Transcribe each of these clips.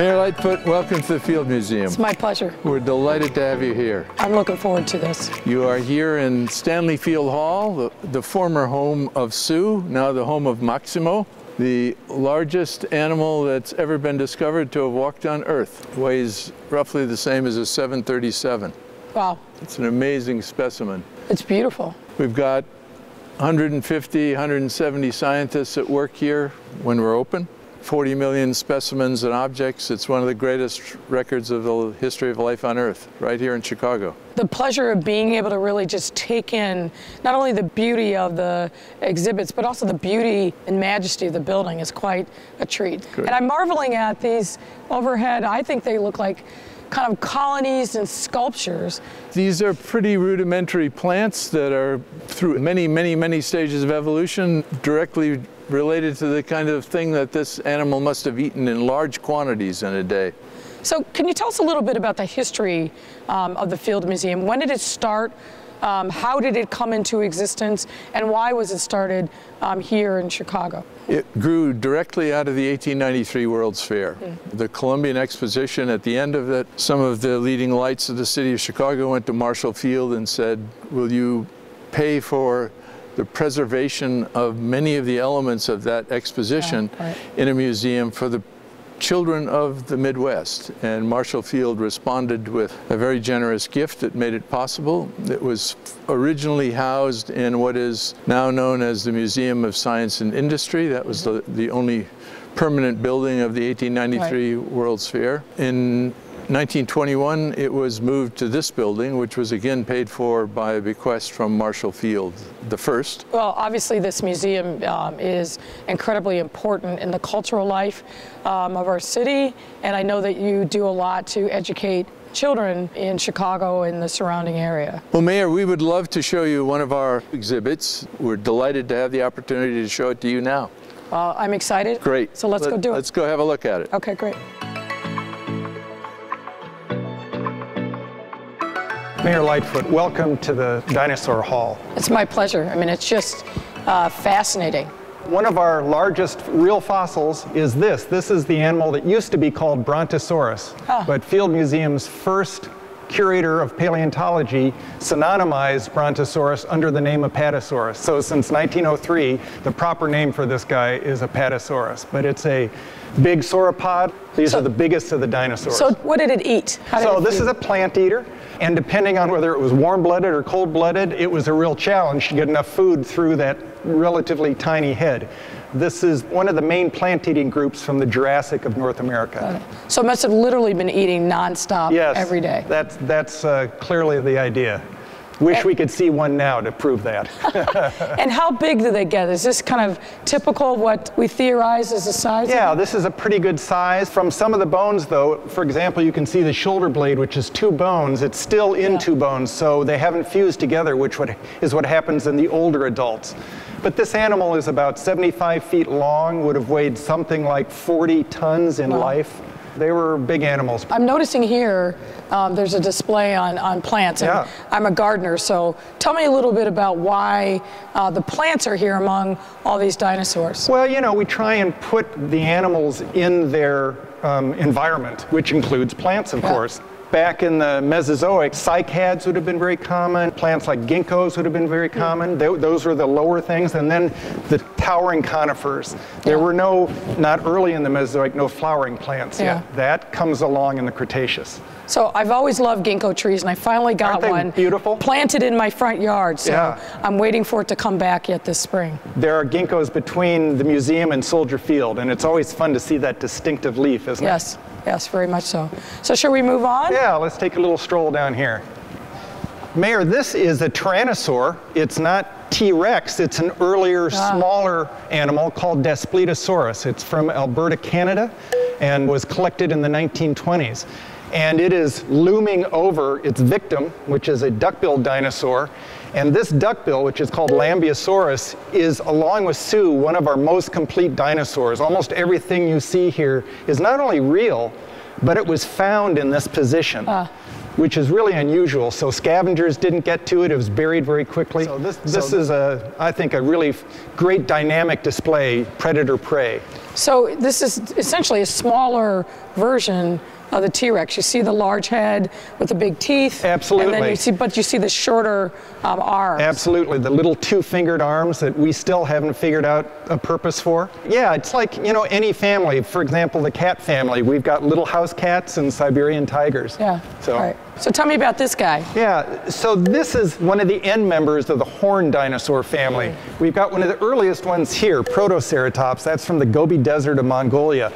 Mayor Lightfoot, welcome to the Field Museum. It's my pleasure. We're delighted to have you here. I'm looking forward to this. You are here in Stanley Field Hall, the, the former home of Sue, now the home of Maximo, the largest animal that's ever been discovered to have walked on Earth. Weighs roughly the same as a 737. Wow, It's an amazing specimen. it's beautiful. We've got 150, 170 scientists at work here when we're open. 40 million specimens and objects. It's one of the greatest records of the history of life on Earth, right here in Chicago. The pleasure of being able to really just take in not only the beauty of the exhibits, but also the beauty and majesty of the building is quite a treat. Good. And I'm marveling at these overhead, I think they look like kind of colonies and sculptures. These are pretty rudimentary plants that are through many, many, many stages of evolution directly related to the kind of thing that this animal must have eaten in large quantities in a day. So, can you tell us a little bit about the history um, of the Field Museum? When did it start? Um, how did it come into existence? And why was it started um, here in Chicago? It grew directly out of the 1893 World's Fair. The Columbian Exposition, at the end of it, some of the leading lights of the city of Chicago went to Marshall Field and said, Will you pay for the preservation of many of the elements of that exposition Yeah, right. in a museum for the children of the Midwest. And Marshall Field responded with a very generous gift that made it possible. It was originally housed in what is now known as the Museum of Science and Industry. That was the, the only permanent building of the 1893 World's Fair. In 1921, it was moved to this building, which was again paid for by a bequest from Marshall Field, the first. Well, obviously, this museum um, is incredibly important in the cultural life um, of our city, and I know that you do a lot to educate children in Chicago and the surrounding area. Well, Mayor, we would love to show you one of our exhibits. We're delighted to have the opportunity to show it to you now. Well, I'm excited. Great. So let's Let- go do it. Let's go have a look at it. Okay, great. Mayor Lightfoot, welcome to the Dinosaur Hall. It's my pleasure. I mean, it's just uh, fascinating. One of our largest real fossils is this. This is the animal that used to be called Brontosaurus, Huh. but Field Museum's first curator of paleontology synonymized Brontosaurus under the name Apatosaurus. So since 1903, the proper name for this guy is Apatosaurus, but it's a big sauropod. These So- are the biggest of the dinosaurs. So, what did it eat? How So this feed? is a plant eater, and depending on whether it was warm-blooded or cold-blooded, it was a real challenge to get enough food through that relatively tiny head. This is one of the main plant-eating groups from the Jurassic of North America. So, it must have literally been eating nonstop Yes, every day. That's that's uh, clearly the idea. Wish we could see one now to prove that. And how big do they get? Is this kind of typical of what we theorize as the size? Yeah, this is a pretty good size. From some of the bones, though, for example, you can see the shoulder blade, which is two bones. It's still in Yeah. two bones, so they haven't fused together, which would, is what happens in the older adults. But this animal is about 75 feet long, would have weighed something like 40 tons in Wow. life. They were big animals. I'm noticing here um, there's a display on, on plants. And Yeah. I'm a gardener, so tell me a little bit about why uh, the plants are here among all these dinosaurs. Well, you know, we try and put the animals in their um, environment, which includes plants, of Yeah. course. Back in the Mesozoic, cycads would have been very common. Plants like ginkgos would have been very common. Tho- those were the lower things. And then the towering conifers. There Yeah. were no, not early in the Mesozoic, no flowering plants Yeah. yet. That comes along in the Cretaceous. So I've always loved ginkgo trees, and I finally got Aren't they one beautiful? planted in my front yard. So Yeah. I'm waiting for it to come back yet this spring. There are ginkgos between the museum and Soldier Field, and it's always fun to see that distinctive leaf, isn't it? Yes, yes, very much so. So shall we move on? Yeah, let's take a little stroll down here. Mayor, this is a tyrannosaur. It's not T-Rex, it's an earlier, ah. smaller animal called Daspletosaurus. It's from Alberta, Canada, and was collected in the 1920s. And it is looming over its victim, which is a duckbill dinosaur. And this duckbill, which is called Lambeosaurus, is, along with Sue, one of our most complete dinosaurs. Almost everything you see here is not only real, but it was found in this position. Ah. Which is really unusual. So scavengers didn't get to it. It was buried very quickly. So this, this so is, a, I think, a really great dynamic display, predator-prey. So this is essentially a smaller version of the T-Rex. You see the large head with the big teeth. Absolutely. And then you see, but you see the shorter um, arms. Absolutely. The little two-fingered arms that we still haven't figured out a purpose for. Yeah, it's like, you know, any family. For example, the cat family. We've got little house cats and Siberian tigers. Yeah. So. Right. So tell me about this guy. Yeah, so this is one of the end members of the horned dinosaur family. We've got one of the earliest ones here, Protoceratops. That's from the Gobi Desert of Mongolia.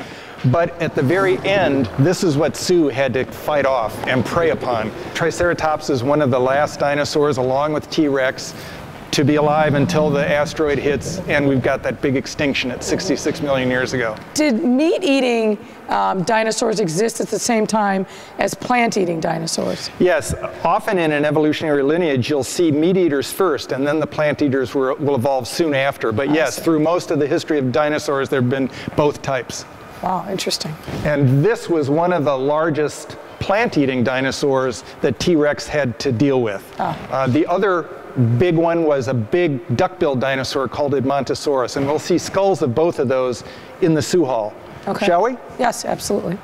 But at the very end, this is what Sue had to fight off and prey upon. Triceratops is one of the last dinosaurs, along with T-Rex, to be alive until the asteroid hits and we've got that big extinction at 66 million years ago. Did meat-eating um, dinosaurs exist at the same time as plant-eating dinosaurs? Yes, often in an evolutionary lineage you'll see meat eaters first and then the plant eaters will, will evolve soon after. But yes, through most of the history of dinosaurs there have been both types. Wow, interesting. And this was one of the largest plant-eating dinosaurs that T-Rex had to deal with. Oh. Uh, the other big one was a big duck-billed dinosaur called Edmontosaurus, and we'll see skulls of both of those in the Sue Hall. Okay. Shall we? Yes, absolutely.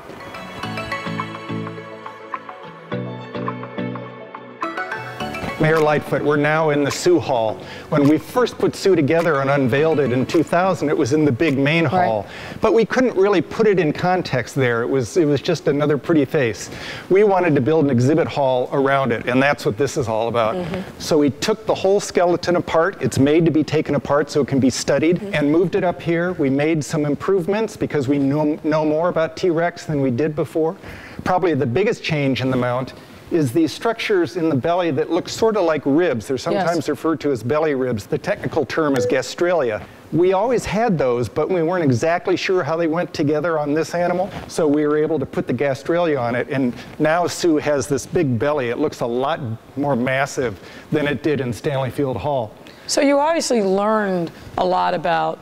Mayor Lightfoot, we're now in the Sue Hall. When we first put Sue together and unveiled it in 2000, it was in the big main hall. Right. But we couldn't really put it in context there. It was, it was just another pretty face. We wanted to build an exhibit hall around it, and that's what this is all about. Mm -hmm. So we took the whole skeleton apart. It's made to be taken apart so it can be studied, mm -hmm. and moved it up here. We made some improvements because we know, know more about T-Rex than we did before. Probably the biggest change in the mount is these structures in the belly that look sort of like ribs. They're sometimes yes. referred to as belly ribs. The technical term is gastralia. We always had those, but we weren't exactly sure how they went together on this animal, so we were able to put the gastralia on it, and now Sue has this big belly. It looks a lot more massive than it did in Stanley Field Hall. So you obviously learned a lot about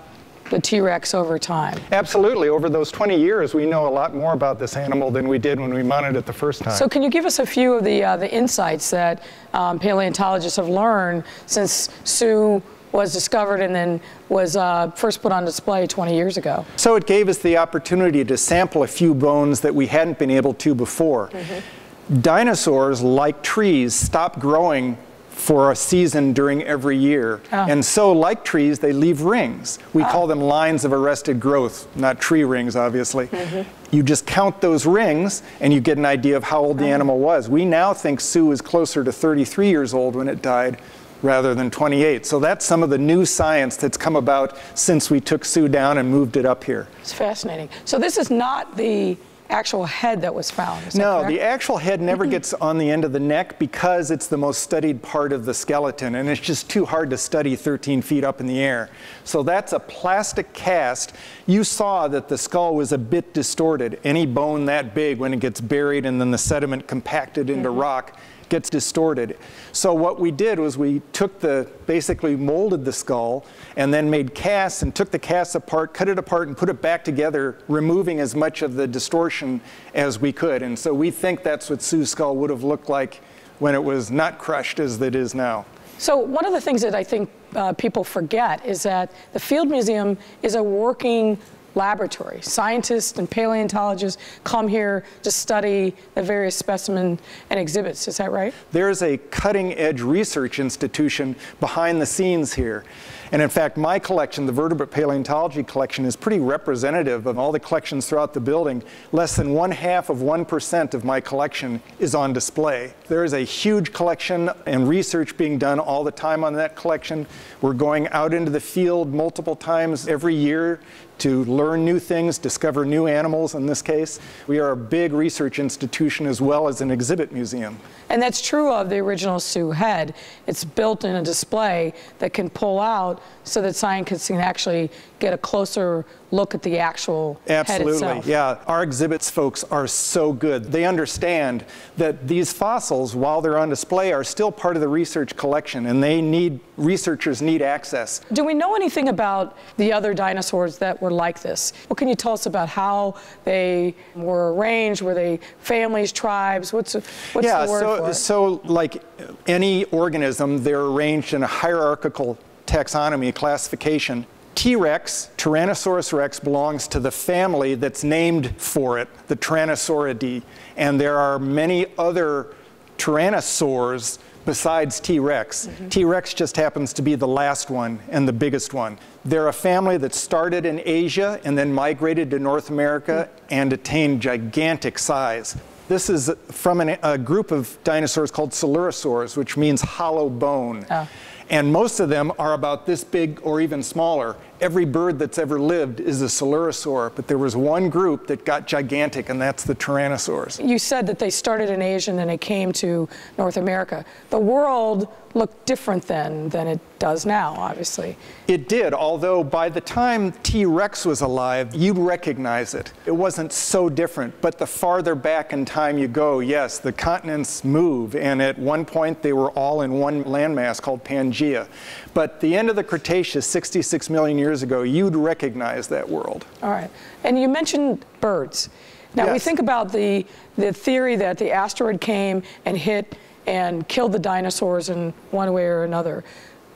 the T-Rex over time. Absolutely. Over those 20 years, we know a lot more about this animal than we did when we mounted it the first time. So can you give us a few of the, uh, the insights that um, paleontologists have learned since Sue was discovered and then was uh, first put on display 20 years ago. So it gave us the opportunity to sample a few bones that we hadn't been able to before. Mm -hmm. Dinosaurs, like trees, stop growing for a season during every year. Oh. And so, like trees, they leave rings. We oh. call them lines of arrested growth, not tree rings, obviously. Mm -hmm. You just count those rings and you get an idea of how old the oh. animal was. We now think Sue is closer to 33 years old when it died rather than 28. So that's some of the new science that's come about since we took Sue down and moved it up here. It's fascinating. So this is not the actual head that was found. no, the actual head never gets on the end of the neck because it's the most studied part of the skeleton and it's just too hard to study 13 feet up in the air. So that's a plastic cast. You saw that the skull was a bit distorted. Any bone that big when it gets buried and then the sediment compacted into mm -hmm. rock gets distorted. So what we did was we took the, basically molded the skull and then made casts and took the casts apart, cut it apart and put it back together, removing as much of the distortion as we could. And so we think that's what Sue's skull would have looked like when it was not crushed as it is now. So one of the things that I think uh, people forget is that the Field Museum is a working laboratory. Scientists and paleontologists come here to study the various specimens and exhibits. Is that right? There's a cutting edge research institution behind the scenes here. And in fact, my collection, the vertebrate paleontology collection, is pretty representative of all the collections throughout the building. Less than one half of 1% of my collection is on display. There is a huge collection and research being done all the time on that collection. We're going out into the field multiple times every year to learn new things, discover new animals in this case. We are a big research institution as well as an exhibit museum. And that's true of the original Sue head. It's built in a display that can pull out out so that scientists can actually get a closer look at the actual Absolutely, head itself. yeah. Our exhibits folks are so good. They understand that these fossils, while they're on display, are still part of the research collection, and they need researchers need access. Do we know anything about the other dinosaurs that were like this? What can you tell us about how they were arranged? Were they families, tribes? What's what's yeah, the word so for it? so like any organism, they're arranged in a hierarchical taxonomy classification. T-Rex, Tyrannosaurus rex, belongs to the family that's named for it, the Tyrannosauridae. And there are many other tyrannosaurs besides T-Rex. Mm-hmm. T-Rex just happens to be the last one and the biggest one. They're a family that started in Asia and then migrated to North America and attained gigantic size. This is from an, a group of dinosaurs called Coelurosaurs, which means hollow bone. Oh. And most of them are about this big or even smaller. Every bird that's ever lived is a Coelurosaur, but there was one group that got gigantic, and that's the Tyrannosaurs. You said that they started in Asia and then it came to North America. The world looked different then than it does now, obviously. It did, although by the time T. rex was alive, you'd recognize it. It wasn't so different, but the farther back in time you go, yes, the continents move, and at one point they were all in one landmass called Pangaea. But the end of the Cretaceous, 66 million years ago, you'd recognize that world. All right. And you mentioned birds. Now we think about the the theory that the asteroid came and hit and killed the dinosaurs in one way or another.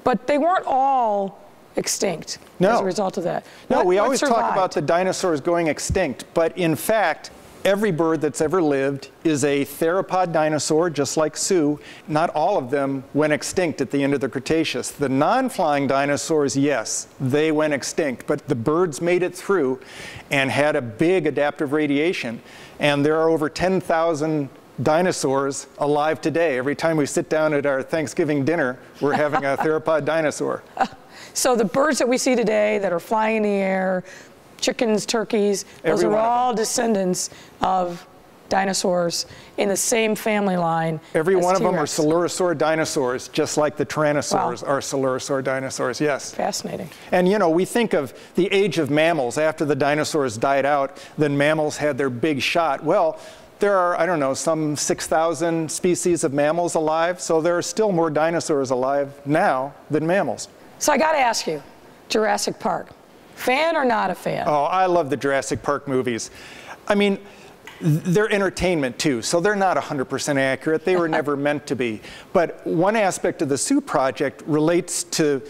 But they weren't all extinct as a result of that. No, What- we always talk about the dinosaurs going extinct, but in fact, every bird that's ever lived is a theropod dinosaur, just like Sue. Not all of them went extinct at the end of the Cretaceous. The non flying dinosaurs, yes, they went extinct, but the birds made it through and had a big adaptive radiation. And there are over 10,000 dinosaurs alive today. Every time we sit down at our Thanksgiving dinner, we're having a theropod dinosaur. So the birds that we see today that are flying in the air, chickens, turkeys, those Every are of them. all descendants of dinosaurs in the same family line. Every one of them are. Coelurosaur dinosaurs, just like the Tyrannosaurs Wow. are Coelurosaur dinosaurs, yes. Fascinating. And you know, we think of the age of mammals. After the dinosaurs died out, then mammals had their big shot. Well, there are, I don't know, some 6,000 species of mammals alive, so there are still more dinosaurs alive now than mammals. So I got to ask you, Jurassic Park, fan or not a fan? Oh, I love the Jurassic Park movies. I mean, they're entertainment too, so they're not 100% accurate. They were never meant to be. But one aspect of the Sue project relates to,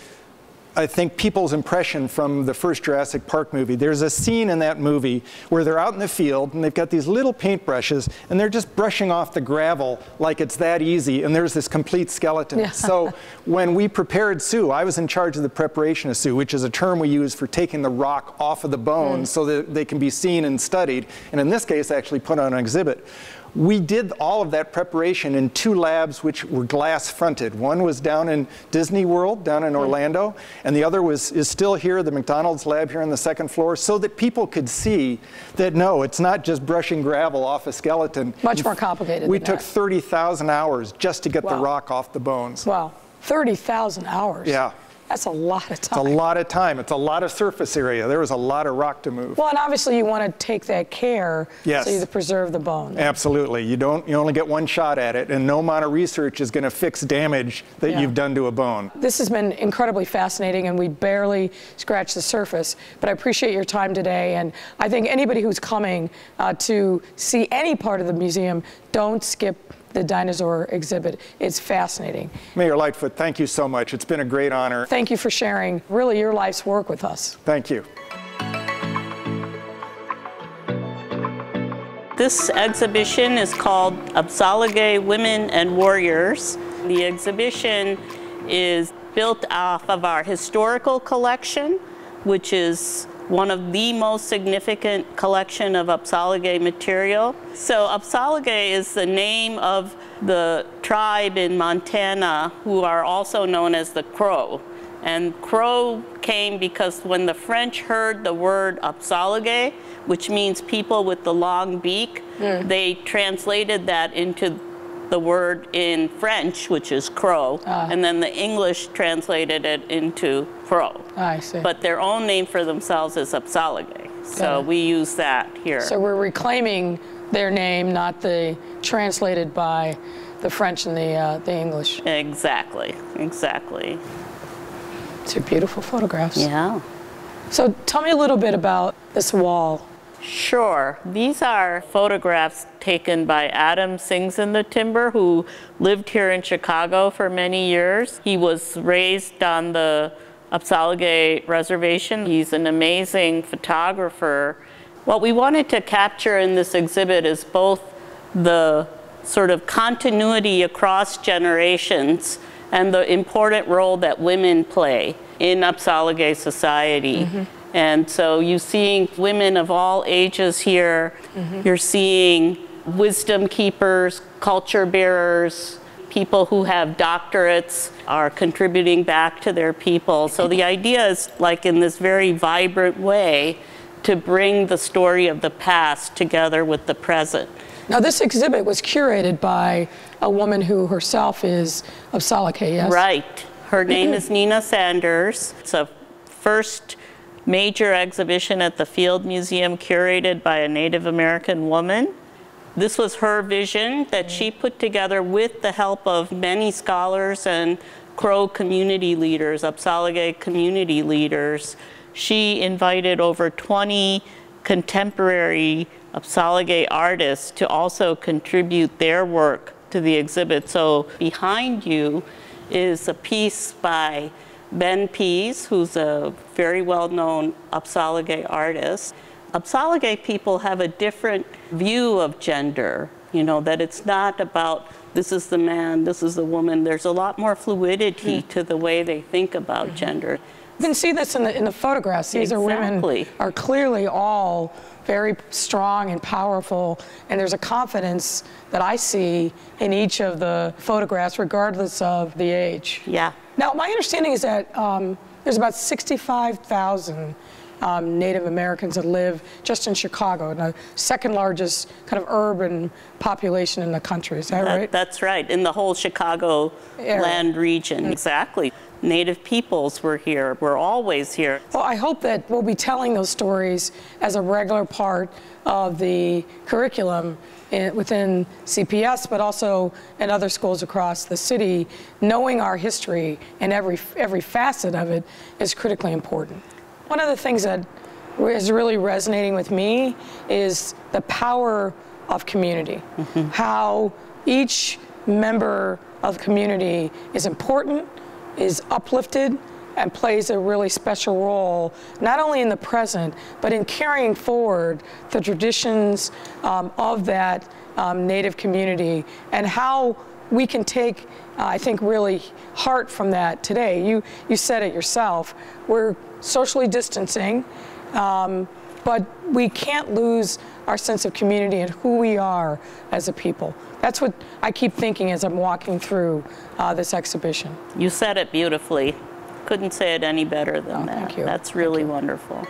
I think, people's impression from the first Jurassic Park movie. There's a scene in that movie where they're out in the field and they've got these little paintbrushes and they're just brushing off the gravel like it's that easy, and there's this complete skeleton. Yeah. So when we prepared Sue, I was in charge of the preparation of Sue, which is a term we use for taking the rock off of the bones mm. so that they can be seen and studied, and in this case, actually put on an exhibit. We did all of that preparation in two labs which were glass fronted. One was down in Disney World, down in hmm. Orlando, and the other was is still here, the McDonald's lab here on the second floor, so that people could see that no, it's not just brushing gravel off a skeleton. Much more complicated We took 30,000 hours just to get the rock off the bones. Wow, 30,000 hours. Yeah. That's a lot of It's time. a lot of time. It's a lot of surface area. There was a lot of rock to move. Well, and obviously you want to take that care Yes. so you preserve the bone. Absolutely. You don't. You only get one shot at it, and no amount of research is going to fix damage that Yeah. you've done to a bone. This has been incredibly fascinating, and we barely scratched the surface. But I appreciate your time today, and I think anybody who's coming uh, to see any part of the museum, don't skip the dinosaur exhibit. It's fascinating. Mayor Lightfoot, thank you so much. It's been a great honor. Thank you for sharing really your life's work with us. Thank you. This exhibition is called Apsáalooke Women and Warriors. The exhibition is built off of our historical collection, which is one of the most significant collection of Apsáalooke material. So Apsáalooke is the name of the tribe in Montana who are also known as the Crow. And Crow came because when the French heard the word Apsáalooke, which means people with the long beak, hmm. they translated that into the word in French, which is crow, and then the English translated it into crow. I see. But their own name for themselves is Apsáalooke. So we use that here. So we're reclaiming their name, not the translated by the French and the, uh, the English. exactly, exactly. These are beautiful photographs. Yeah. So tell me a little bit about this wall. Sure. These are photographs taken by Adam Sings in the Timber, who lived here in Chicago for many years. He was raised on the Apsáalooke Reservation. He's an amazing photographer. What we wanted to capture in this exhibit is both the sort of continuity across generations and the important role that women play in Apsáalooke society. Mm-hmm. And so you're seeing women of all ages here. Mm-hmm. You're seeing wisdom keepers, culture bearers, people who have doctorates are contributing back to their people. So the idea is like in this very vibrant way to bring the story of the past together with the present. Now, this exhibit was curated by a woman who herself is Apsáalooke, yes? Right. Her name is Nina Sanders. It's a first major exhibition at the Field Museum curated by a Native American woman. This was her vision that she put together with the help of many scholars and Crow community leaders, Apsáalooke community leaders. She invited over 20 contemporary Apsáalooke artists to also contribute their work to the exhibit. So behind you is a piece by Ben Pease, who's a very well-known Apsáalooke artist. Apsáalooke people have a different view of gender, you know, that it's not about this is the man, this is the woman. There's a lot more fluidity hmm. to the way they think about hmm. gender. You can see this in the, in the photographs. These are women are clearly all very strong and powerful, and there's a confidence that I see in each of the photographs, regardless of the age. Yeah. Now, my understanding is that um, there's about 65,000 um, Native Americans that live just in Chicago, the second largest kind of urban population in the country. Is that That- right? That's right, in the whole Chicago Area. land region, exactly. Native peoples were here, were always here. Well, I hope that we'll be telling those stories as a regular part of the curriculum eh, within CPS, but also in other schools across the city. Knowing our history and every every facet of it is critically important. One of the things that is really resonating with me is the power of community. Mm-hmm. How each member of community is important, is uplifted, and plays a really special role, not only in the present, but in carrying forward the traditions um, of that um, Native community and how we can take, uh, I think, really heart from that today. You, you said it yourself. We're socially distancing, um, but we can't lose our sense of community and who we are as a people. That's what I keep thinking as I'm walking through uh, this exhibition. You said it beautifully. Couldn't say it any better than Oh, that. thank you. That's Thank really you. wonderful.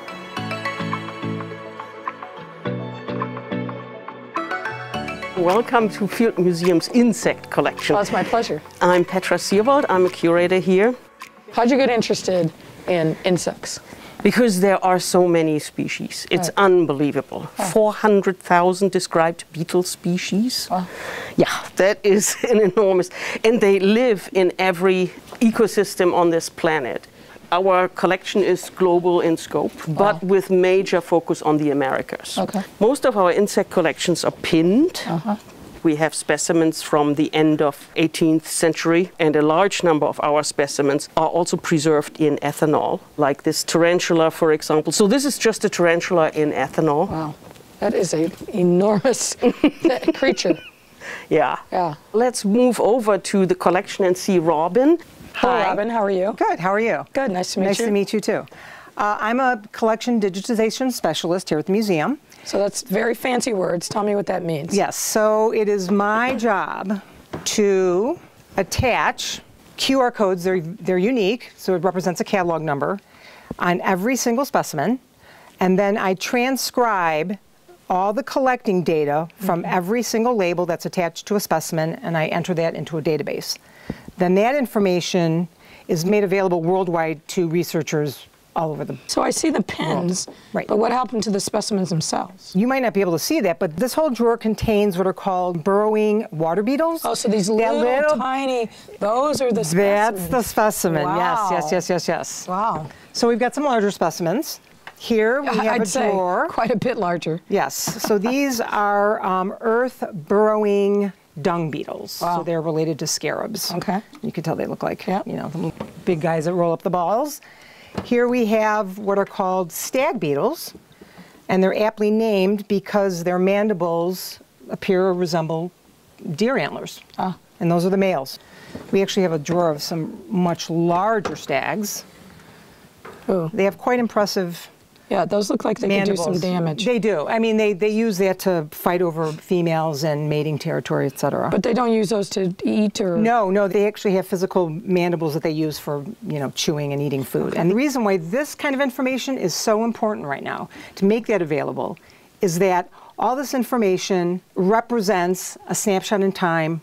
Welcome to Field Museum's insect collection. Well, it's my pleasure. I'm Petra Sierwald, I'm a curator here. How'd you get interested in insects? Because there are so many species, it's Right. unbelievable. 400,000 described beetle species. Yeah, that is an enormous, and they live in every ecosystem on this planet. Our collection is global in scope, but with major focus on the Americas. Okay. Most of our insect collections are pinned. Uh-huh. We have specimens from the end of 18th century, and a large number of our specimens are also preserved in ethanol, like this tarantula, for example. So this is just a tarantula in ethanol. Wow, that is an enormous creature. Yeah. Yeah. Let's move over to the collection and see Robin. Hello, Hi. Robin. How are you? Good. How are you? Good. Nice to meet nice you. Nice to meet you too. Uh, I'm a collection digitization specialist here at the museum. So that's very fancy words. Tell me what that means. Yes. So it is my job to attach QR codes. They're they're unique, so it represents a catalog number on every single specimen, and then I transcribe all the collecting data from mm-hmm. every single label that's attached to a specimen, and I enter that into a database. Then that information is made available worldwide to researchers all over the So I see the pins, Right. but what happened to the specimens themselves? You might not be able to see that, but this whole drawer contains what are called burrowing water beetles. Oh, so these That little, tiny, those are the specimens. That's the specimen. Wow. Yes, yes, yes, yes, yes. Wow. So we've got some larger specimens. Here we have I'd a say drawer. quite a bit larger. Yes. So these are um, earth burrowing dung beetles. Wow. So they're related to scarabs. Okay. You can tell they look like, Yep. you know, the big guys that roll up the balls. Here we have what are called stag beetles, and they're aptly named because their mandibles appear or resemble deer antlers. Ah. And those are the males. We actually have a drawer of some much larger stags. Ooh. They have quite impressive Yeah, those look like they could do some damage. They do. I mean, they, they use that to fight over females and mating territory, et cetera. but they don't use those to eat or. no, no, they actually have physical mandibles that they use for, you know, chewing and eating food. And the reason why this kind of information is so important right now to make that available is that all this information represents a snapshot in time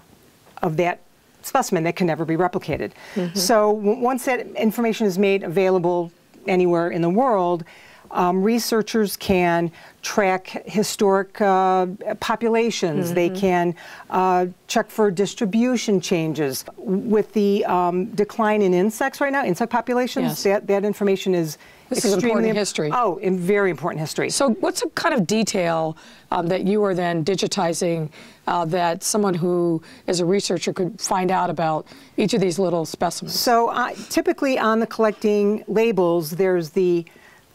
of that specimen that can never be replicated. Mm-hmm. So w- once that information is made available anywhere in the world, um, researchers can track historic uh, populations. They can uh, check for distribution changes. With the um, decline in insects right now, insect populations, Yes. that, that information is This is extremely important history. Oh, in very important history. So, what's the kind of detail um, that you are then digitizing uh, that someone who is a researcher could find out about each of these little specimens? So uh, typically on the collecting labels, there's the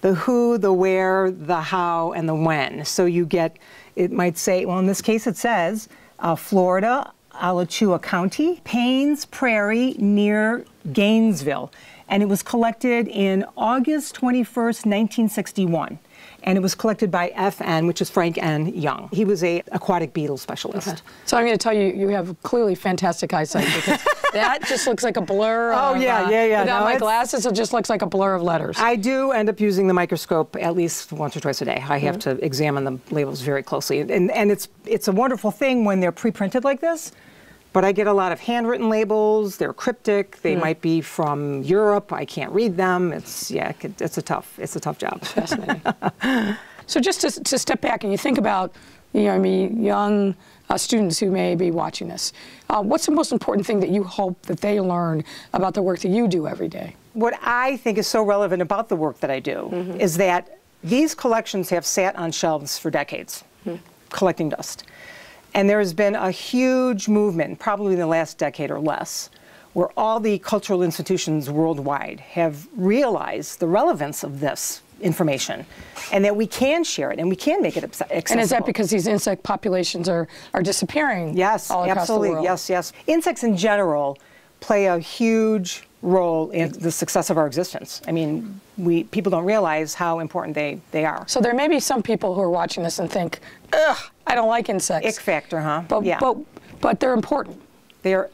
the who, the where, the how, and the when. So you get, it might say, well, in this case, it says uh, Florida, Alachua County, Paynes Prairie near Gainesville, and it was collected in August 21st, 1961. And it was collected by FN, which is Frank N. Young. He was a aquatic beetle specialist. So, I'm going to tell you, you have clearly fantastic eyesight because that just looks like a blur. Oh, of, yeah, uh, yeah, yeah. Without No, my glasses, it just looks like a blur of letters. I do end up using the microscope at least once or twice a day. I have to examine the labels very closely, and and it's it's a wonderful thing when they're pre-printed like this. But I get a lot of handwritten labels. They're cryptic. They might be from Europe. I can't read them. It's yeah, it's a tough it's a tough job. Fascinating. so just to, to step back and you think about, you know, I mean, young uh, students who may be watching this, uh, what's the most important thing that you hope that they learn about the work that you do every day? what I think is so relevant about the work that I do is that these collections have sat on shelves for decades, collecting dust. And there has been a huge movement, probably in the last decade or less, where all the cultural institutions worldwide have realized the relevance of this information and that we can share it and we can make it accessible. And is that because these insect populations are, are disappearing Yes, absolutely. Yes, yes. Insects in general play a huge role in the success of our existence. I mean, we people don't realize how important they, they are. So there may be some people who are watching this and think, ugh, I don't like insects. Ick factor, huh? But, yeah. but, but they're important. They're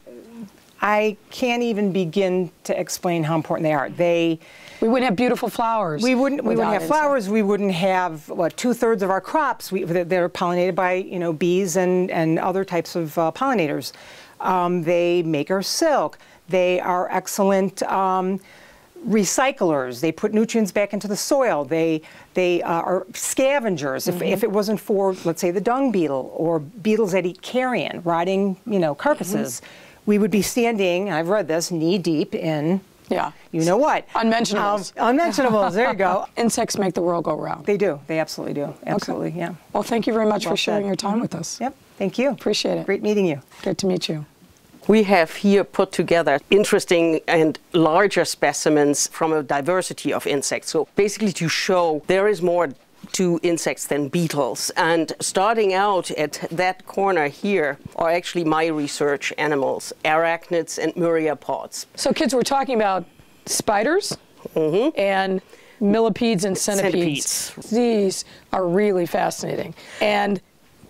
I can't even begin to explain how important they are. They We wouldn't have beautiful flowers. we wouldn't we wouldn't have insects. flowers. We wouldn't have what two thirds of our crops. We, they're pollinated by you know bees and and other types of uh, pollinators. Um, they make our silk. They are excellent. Um, recyclers. They put nutrients back into the soil. They they uh, are scavengers. If, if it wasn't for let's say the dung beetle or beetles that eat carrion, rotting you know carcasses, we would be standing. I've read this knee deep in. Yeah. You know what? Unmentionables. Um, unmentionables. There you go. Insects make the world go round. They do. They absolutely do. Absolutely. Yeah. Well, thank you very much Well for sharing said. your time Mhm. with us. Yep. Thank you. Appreciate it. Great meeting you. Good to meet you. We have here put together interesting and larger specimens from a diversity of insects. So basically to show there is more to insects than beetles. And starting out at that corner here are actually my research animals, arachnids and myriapods. So, kids, we're talking about spiders mm-hmm. and millipedes and centipedes. Centipedes. These are really fascinating and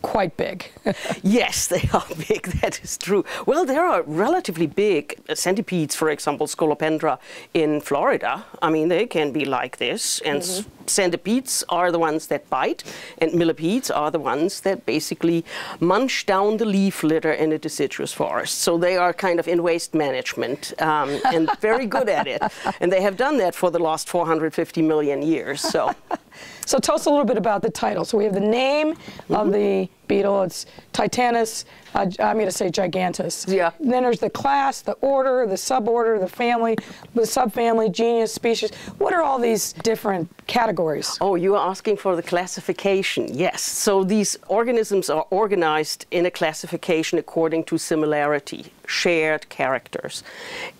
quite big. Yes, they are big, that is true. Well, there are relatively big centipedes, for example, Scolopendra in Florida. I mean, they can be like this and s centipedes are the ones that bite, and millipedes are the ones that basically munch down the leaf litter in a deciduous forest. So they are kind of in waste management um, and very good at it. And they have done that for the last 450 million years. So. So tell us a little bit about the title. So we have the name mm-hmm. of the beetle. It's Titanus, uh, I'm going to say gigantus. Yeah. And then there's the class, the order, the suborder, the family, the subfamily, genus, species. What are all these different categories? Oh, you are asking for the classification. Yes. So these organisms are organized in a classification according to similarity, shared characters.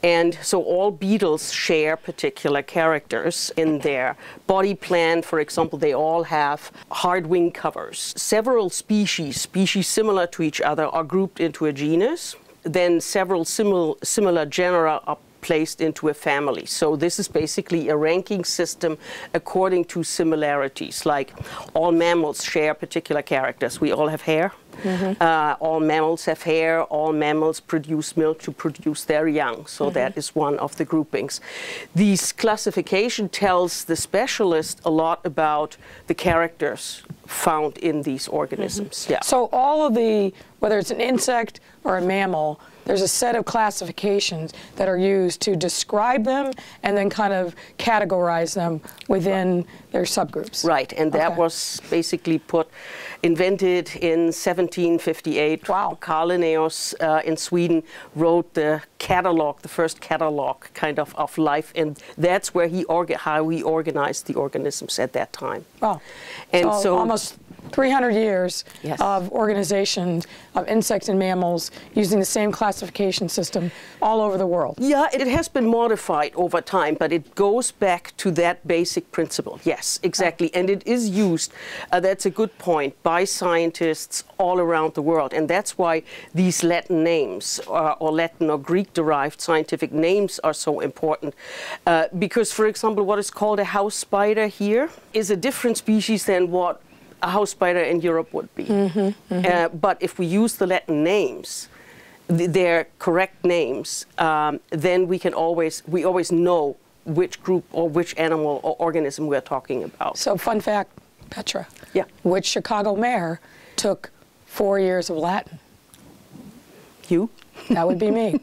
And so all beetles share particular characters in their body plan. For example, they all have hard wing covers. Several species, species similar to each other, are grouped into a genus. Then several simil similar genera are placed into a family. So this is basically a ranking system according to similarities. Like all mammals share particular characters. We all have hair. Mm -hmm. uh, all mammals have hair. All mammals produce milk to produce their young. So mm -hmm. that is one of the groupings. This classification tells the specialist a lot about the characters found in these organisms. Mm -hmm. Yeah. So all of the, whether it's an insect or a mammal, there's a set of classifications that are used to describe them and then kind of categorize them within their subgroups. Right, and that okay. was basically put, invented in 1758. Wow. Carl Linnaeus uh, in Sweden wrote the catalog, the first catalog kind of of life, and that's where he how he organized the organisms at that time. Wow. And so, so almost 300 years yes. of organizations of insects and mammals using the same classification system all over the world. Yeah, it has been modified over time, but it goes back to that basic principle. Yes, exactly. And it is used, uh, that's a good point, by scientists all around the world. And that's why these Latin names, uh, or Latin or Greek derived scientific names, are so important. Uh, because, for example, what is called a house spider here is a different species than what a house spider in Europe would be. Mm -hmm, mm -hmm. Uh, but if we use the Latin names, th their correct names, um, then we can always we always know which group or which animal or organism we're talking about. So, fun fact, Petra. Yeah. Which Chicago mayor took four years of Latin? You. That would be me.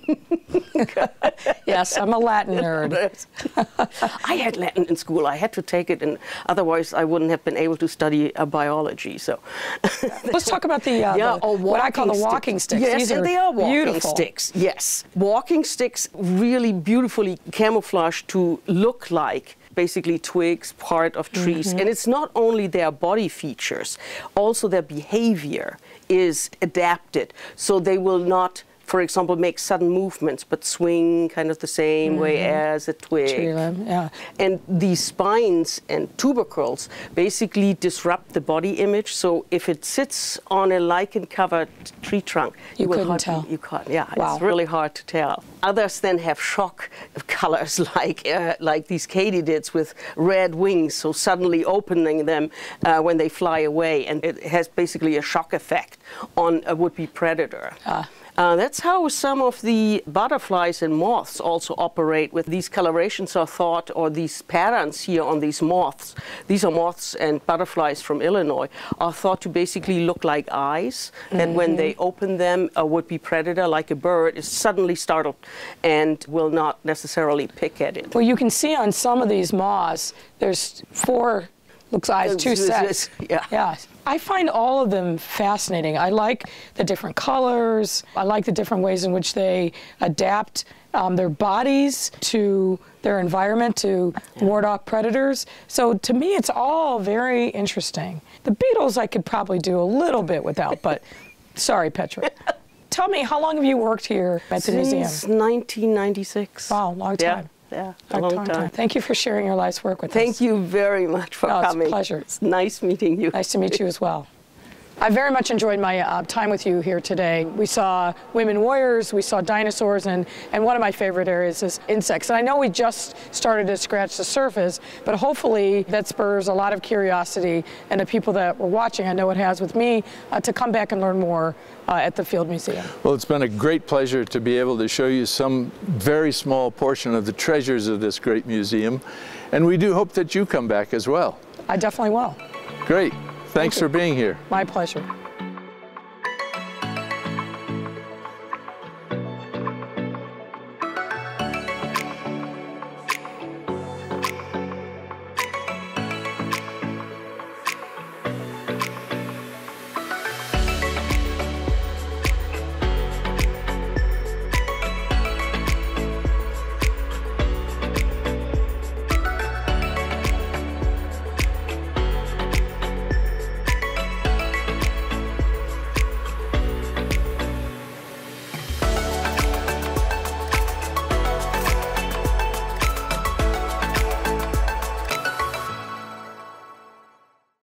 yes, I'm a Latin nerd. I had Latin in school. I had to take it, and otherwise I wouldn't have been able to study uh, biology. So, let's talk about the, uh, yeah, the oh, what I call the walking sticks. Yes, These and they are walking beautiful. sticks. Yes, walking sticks really beautifully camouflaged to look like basically twigs, part of trees. Mm -hmm. And it's not only their body features, also their behavior is adapted. So they will not for example, make sudden movements but swing kind of the same mm -hmm. way mm-hmm. as a twig. yeah. And these spines and tubercles basically disrupt the body image. So if it sits on a lichen-covered tree trunk, you, you couldn't tell. You can't. Yeah, wow. it's really hard to tell. Others then have shock colors like uh, like these katydids with red wings, so suddenly opening them uh, when they fly away, and it has basically a shock effect on a would-be predator. Ah. Uh, that's how some of the butterflies and moths also operate with these colorations are thought, or these patterns here on these moths. These are moths and butterflies from Illinois, are thought to basically look like eyes. Mm -hmm. And when they mm-hmm. open them, a would-be predator, like a bird, is suddenly startled and will not necessarily pick at it. Well, you can see on some of these moths, there's four looks eyes, two sets. Yeah. yeah. I find all of them fascinating. I like the different colors. I like the different ways in which they adapt um, their bodies to their environment to ward off predators. So to me, it's all very interesting. The beetles I could probably do a little bit without, but sorry, Petra. Tell me, how long have you worked here at the museum? Since 1996. Wow, long time. Yeah a long time. time. Thank you for sharing your life's work with Thank us. Thank you very much for no, coming. It's a pleasure. It's nice meeting you. Nice to meet you as well. I very much enjoyed my uh, time with you here today. We saw women warriors, we saw dinosaurs, and, and one of my favorite areas is insects. And I know we just started to scratch the surface, but hopefully that spurs a lot of curiosity and the people that were watching, I know it has with me, uh, to come back and learn more uh, at the Field Museum. Well, it's been a great pleasure to be able to show you some very small portion of the treasures of this great museum. And we do hope that you come back as well. I definitely will. Great. Thanks you. for being here. My pleasure.